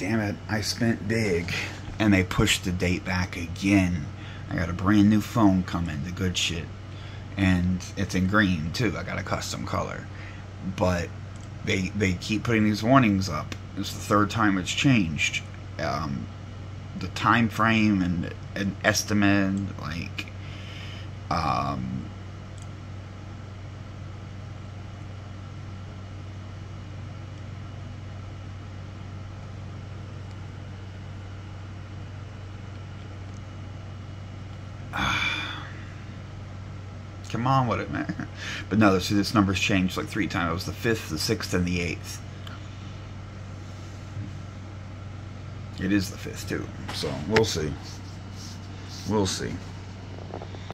damn it, I spent big. And they pushed the date back again. I got a brand new phone coming, the good shit. And it's in green too. I got a custom color. But they they keep putting these warnings up. It's the third time it's changed. Um, the time frame and an estimate, like um, Come on with it, man. But no, see, this number's changed like three times. It was the fifth, the sixth, and the eighth. It is the fifth too. So we'll see. We'll see.